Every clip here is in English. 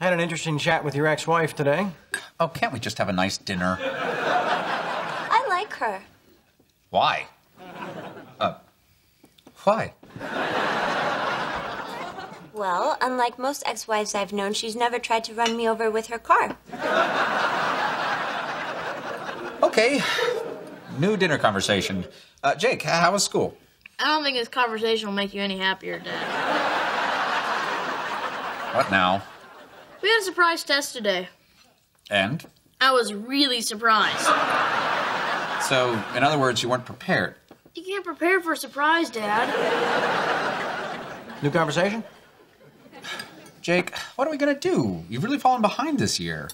Had an interesting chat with your ex-wife today. Oh, can't we just have a nice dinner? I like her. Why? Uh, why? Well, unlike most ex wives I've known, she's never tried to run me over with her car. Okay. New dinner conversation. Uh, Jake, how was school? I don't think this conversation will make you any happier, Dad. What now? We had a surprise test today. And? I was really surprised. So, in other words, you weren't prepared. You can't prepare for a surprise, Dad. New conversation? Jake, what are we gonna do? You've really fallen behind this year.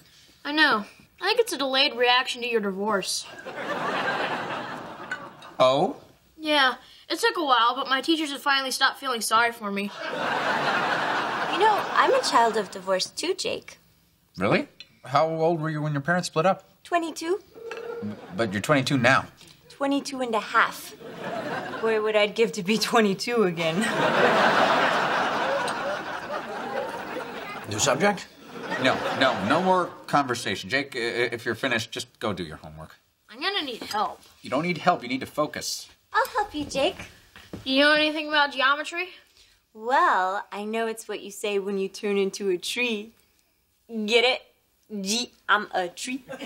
I know. I think it's a delayed reaction to your divorce. Oh? Yeah, it took a while, but my teachers have finally stopped feeling sorry for me. You know, I'm a child of divorce too, Jake. Really? How old were you when your parents split up? 22? But you're 22 now. 22 and a half. Boy, what I'd give to be 22 again. New subject? No, no, no more conversation. Jake, i- i- if you're finished, just go do your homework. I'm gonna need help. You don't need help, you need to focus. I'll help you, Jake. Do you know anything about geometry? Well, I know it's what you say when you turn into a tree. Get it? G, I'm a tree.